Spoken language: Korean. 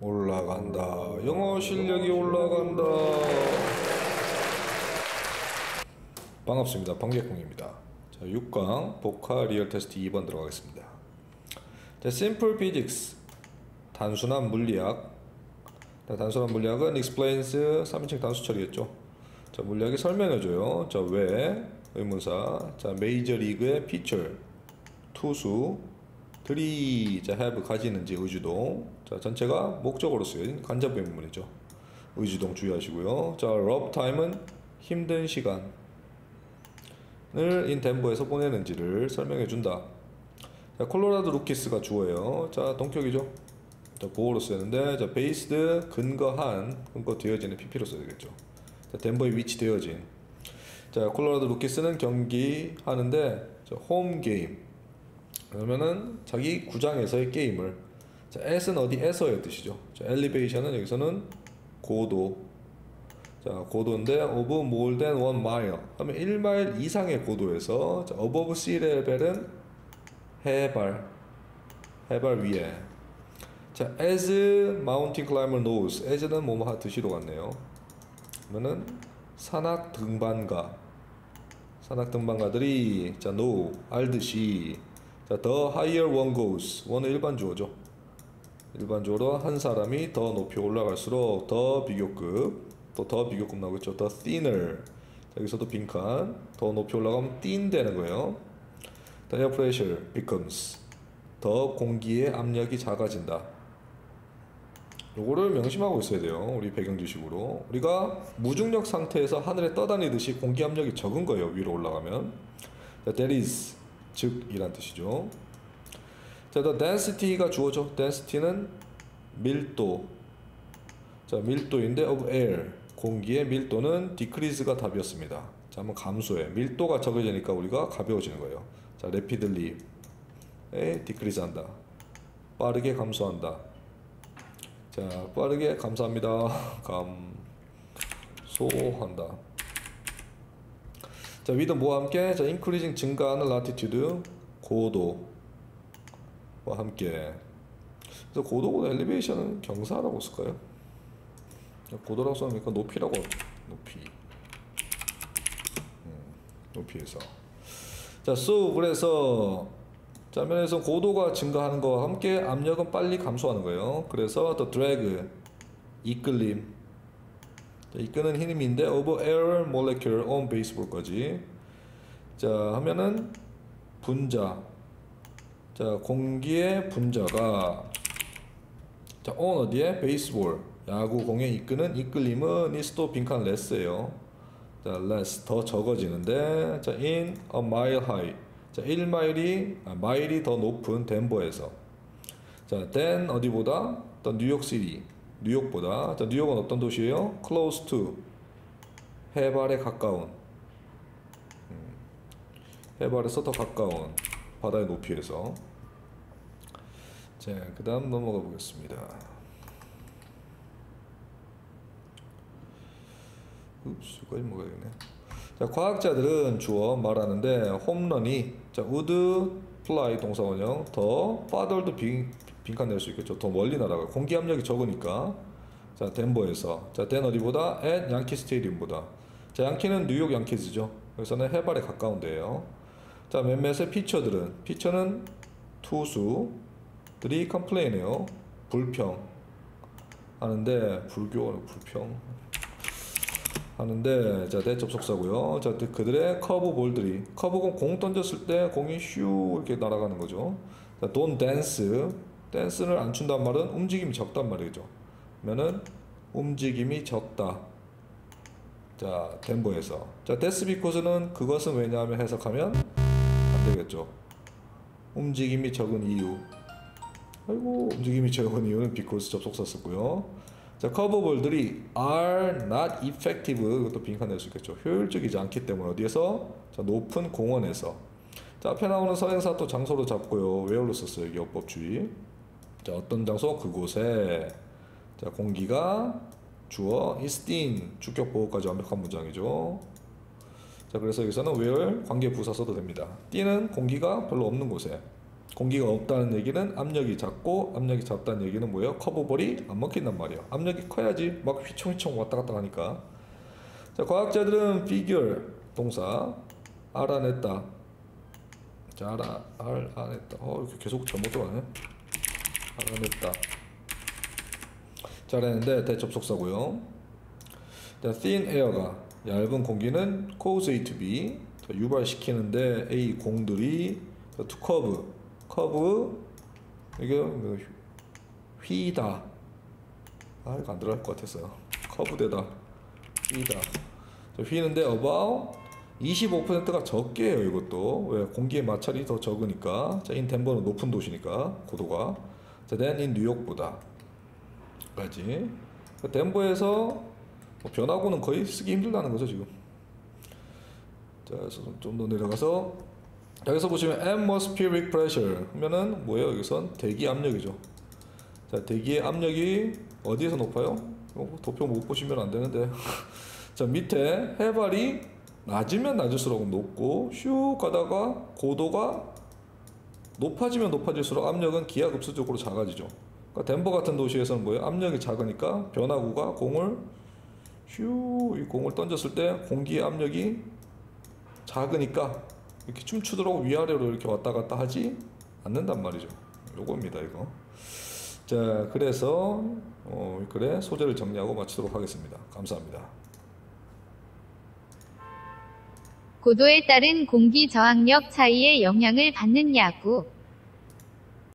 올라간다. 영어 실력이 올라간다. 반갑습니다. 번개콩입니다. 자, 6강 voca real test 2번 들어가겠습니다. 자, simple physics. 단순한 물리학. 자, 단순한 물리학은 explains 3인칭 단수 처리겠죠. 자, 물리학이 설명해 줘요. 자, 왜? 의문사. 자, 메이저 리그의 pitcher. 투수. 들이 자, have 가지는지 의주동. 자, 전체가 목적어로 쓰인 간접 의문문이죠. 의주동 주의하시고요. 자, rough time은 힘든 시간. 을 인 덴버에서 보내는지를 설명해 준다. 자, 콜로라도 로키스가 주어예요. 자, 동격이죠. 자, 보호로 쓰였는데 자, based 근거한 근거 되어지는 PP로 써야 되겠죠. 자, 덴버에 위치 되어진. 자, 콜로라도 루키스는 경기 하는데 자, 홈 게임. 그러면은 자기 구장에서의 게임을. 자, at은 어디 에서의 뜻이죠. 자, 엘리베이션은 여기서는 고도. 자, 고도인데 of more than one mile. 하면 1마일 이상의 고도에서 자, above sea level은 해발. 해발 위에. 자, as mountain climber knows. as는 뭐뭐 하듯이로 갔네요. 그러면은 산악 등반가. 산악 등반가들이 자, know 알듯이 자, the higher one goes one은 일반 주어죠 일반적으로 한 사람이 더 높이 올라갈수록 더 비교급 또 더 비교급 나오겠죠. 더 thinner. 여기서도 빈칸. 더 높이 올라가면 thin 되는 거예요. The air pressure becomes. 더 공기의 압력이 작아진다. 요거를 명심하고 있어야 돼요. 우리 배경 지식으로. 우리가 무중력 상태에서 하늘에 떠다니듯이 공기 압력이 적은 거예요. 위로 올라가면. That is 즉 이란 뜻이죠. 자, the density가 주어져. density는 밀도. 자, 밀도인데 of air. 공기의 밀도는 decrease가 답이었습니다. 자, 한번 감소해. 밀도가 적어지니까 우리가 가벼워지는 거예요. 자, rapidly. 에 decrease 한다. 빠르게 감소한다. 자, 빠르게 감소합니다. 감소한다. 자, with 뭐와 함께? 자, increasing 증가하는 latitude. 고도. 와 함께. 그래서 고도보다 엘리베이션은 경사라고 쓸까요? 고도라고 써니까 높이라고 높이 음, 높이에서 자, so 그래서 자면에서 고도가 증가하는 것과 함께 압력은 빨리 감소하는 거예요. 그래서 the drag 이끌림 자, 이끄는 힘인데 over air molecule on baseball까지 자 하면은 분자 자 공기의 분자가 자 on 어디에 베이스볼 야구 공에 이끄는 이끌림은 is 또 빈칸 less예요. 자, less 더 적어지는데 자, in a mile high. 자, 1마일이 아, 마일이 더 높은 덴버에서. 자, then 어디보다? 더 뉴욕 시티. 뉴욕보다. 자, 뉴욕은 어떤 도시예요? close to. 해발에 가까운. 음, 해발에서 더 가까운 바다의 높이에서. 자, 그 다음 넘어가 보겠습니다. 읍수까지 먹어야 되네. 자, 과학자들은 주어 말하는데 홈런이 자, would 동사원형 더 farther도 빈, 빈칸 낼 수 있겠죠. 더 멀리 날아가. 공기 압력이 적으니까. 자, 덴버에서. 자, 덴 어디보다? at 양키 스테디움보다. 자, 양키는 뉴욕 양키즈죠. 그래서는 해발에 가까운 데예요. 자, 몇몇의 피처들은 피처는 투수들이 컴플레인해요. 불평 하는데 불교 불평 하는데 자 that 접속사고요. 자 그들의 커브 볼들이 커브공 공 던졌을 때 공이 슈 이렇게 날아가는 거죠. 자, don't dance 댄스를 안 춘단 말은 움직임이 적단 말이죠. 그러면은 움직임이 적다. 자 덴버에서 자 that's because는 그것은 왜냐하면 해석하면 안 되겠죠. 움직임이 적은 이유. 아이고 움직임이 적은 이유는 because 접속사 썼고요. 자, 커브볼들이 are not effective 이것도 빈칸 낼 수 있겠죠. 효율적이지 않기 때문에 어디에서? 자, 높은 공원에서. 자, 앞에 나오는 선행사 또 장소로 잡고요. where로 썼어요. 여기 어법주의. 자, 어떤 장소? 그곳에. 자, 공기가 주어 thin 주격 보어까지 완벽한 문장이죠. 자, 그래서 여기서는 where 관계 부사 써도 됩니다. thin은 공기가 별로 없는 곳에. 공기가 없다는 얘기는 압력이 작고 압력이 작다는 얘기는 뭐예요? 커브볼이 안 먹힌단 말이에요. 압력이 커야지 막 휘청휘청 왔다 갔다 하니까. 자, 과학자들은 figure 동사 알아냈다. 자, 알아 알아냈다. 어, 이렇게 계속 잘못 들어가네. 알아냈다. 잘했는데 대접속사고요. 자, thin air가 얇은 공기는 cause A to B. 자, 유발시키는데 A 공들이 자, to curve. curve. 이게 뭐 휘다. 아 이거 안 들어갈 것 같았어요. 커브되다. 휘다. 자, 휘는데 about 25%가 적게 해요 이것도. 왜? 공기의 마찰이 더 적으니까. 자, in 덴버는 높은 도시니까 고도가. 자, then in 뉴욕보다 까지 덴버에서 뭐 변화구는 거의 쓰기 힘들다는 거죠 지금. 자, 그래서 좀 더 내려가서 여기서 보시면 atmospheric pressure 하면은 뭐예요? 여기선 대기 압력이죠. 자, 대기의 압력이 어디에서 높아요? 어, 도표 못 보시면 안 되는데. 자, 밑에 해발이 낮으면 낮을수록 높고 슉 가다가 고도가 높아지면 높아질수록 압력은 기하급수적으로 작아지죠. 그러니까 덴버 같은 도시에서는 뭐예요? 압력이 작으니까 변화구가 공을 휴, 이 공을 던졌을 때 공기의 압력이 작으니까 이렇게 춤추도록 위아래로 이렇게 왔다 갔다 하지 않는단 말이죠. 요겁니다, 이거. 자, 그래서 어, 그래 소재를 정리하고 마치도록 하겠습니다. 감사합니다. 고도에 따른 공기 저항력 차이에 영향을 받는 야구.